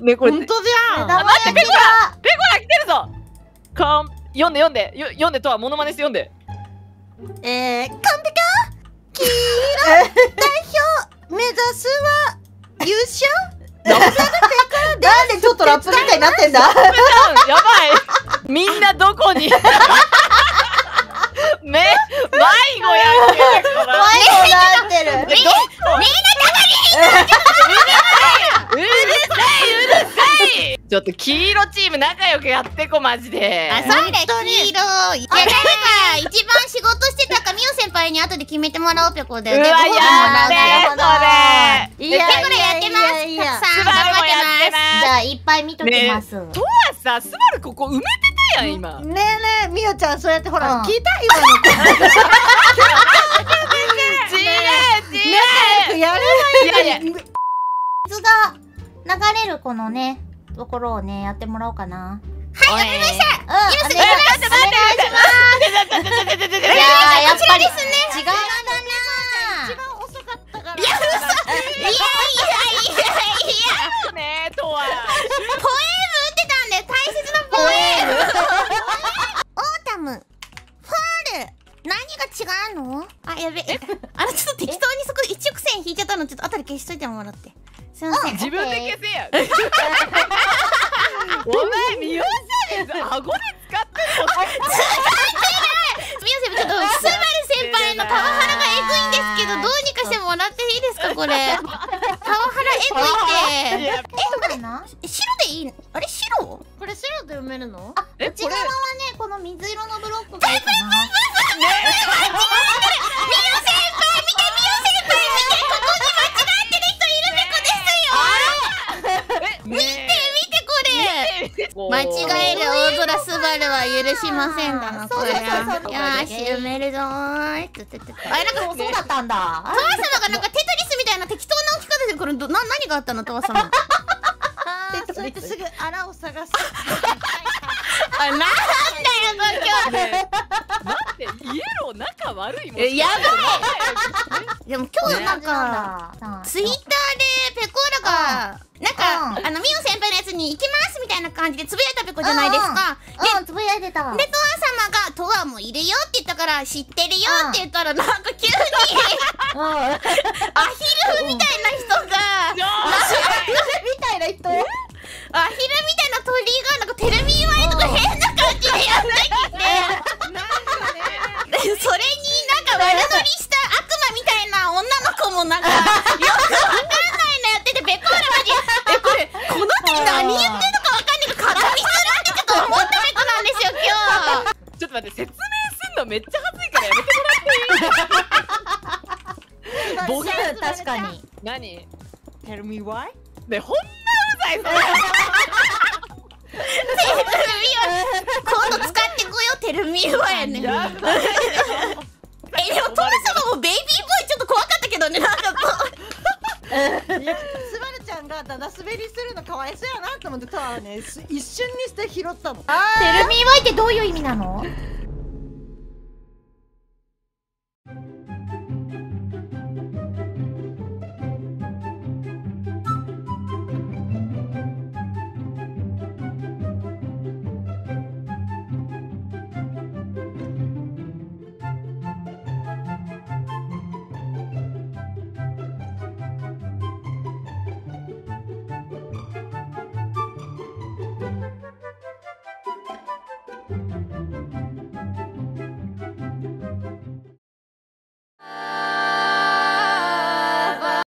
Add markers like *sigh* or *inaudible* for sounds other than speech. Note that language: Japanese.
ねこれ本当じゃん。待って焼きだペコラ来てるぞ。かん読んで読んで。よ読んでとはモノマネして読んで。えー、完璧黄色代表目指すは優勝？*laughs* なんでちょっとラップみたいになってんだ？やばい。みんなどこに？*laughs* め迷子やんけ迷子なってる。えどこ？う *laughs* るさいうるさいちょっと黄色チーム仲良くやってこマジであ、そうだ、黄色。いや、誰が一番仕事してたか、みお先輩に後で決めてもらおうぺこで。で、うわやらうってそれいややってます。いやいやいやたくさん頑張ってまじゃあいっぱい見ときます、とはさスバルここ埋めてたやん今ねえねえみおちゃんそうやってほら、うん聞いた今の子違う違うやれいやいや水が流れるこのねところをねやってもらおうかなはいやりましうんお願いしえ待って待って待って待って待って待って待っていやーやっぱり違うだ一番遅かったからす。いやいやいやいや。ねとはポエム打ってたんだよ。大切なポエム？Autumn。Fall。何が違うの？あ、やべ。あの、ちょっと適当にそこ一直線引いちゃったの、ちょっと後で消しといてもらって。すいません。自分で消せや *laughs* もらっていいですかこれ。*laughs* パワハラエグいって。いやそうかな白でいいのあれ白？これ白で読めるの？あえ内側はねこの水色のブロックがいいかな。見て見てこれ間違える大空スバルは許しませんだなこれそうそうそうそうよーし埋めるぞーいつつつつあれなんかそうだったんだ。トワ様がなんかテトリスみたいな適当な置き方でこれどな何があったのトワ様あーそうやってすぐあらを探す。あなんだよ今日。ね待ってイエロー仲悪いもん。えやばい。でも今日なんかかツイッターでペコーラがなんか、あのミオに行きますみたいな感じでつぶやいたペコじゃないですか。うんつぶやいてた。で、トア様が、トアもいるよって言ったから、知ってるよって言ったら、なんか急に、*laughs* うん。*laughs* アヒルみたいな人が、*laughs* みたいな人？アヒルみたいな鳥が、なんかテレビ祝いとか変な感じでやってきて、でそれになんか悪乗りした悪魔みたいな女の子もなんか、よくわかんないのやってて、ペコーラマジ、え、これ、この時何言ってんのかわかんないけど、絡みするってちょっと思ったペコなんですよ、今日。ちょっと待って説明すんのめっちゃ恥ずいからやめてもらっていい？ボケ *laughs* 確かに。何？Tell me why? ねほんまうざいそれ。今度使ってこよう、テルミーはやねん。え、でも、やトラ様もベイビーボーイちょっと怖かったけどね、なんかこう。いやスバルちゃんがダダ滑りするのかわいそうやなと思ってトアはねす一瞬にして拾ったの。あテルミーワイってどういう意味なの？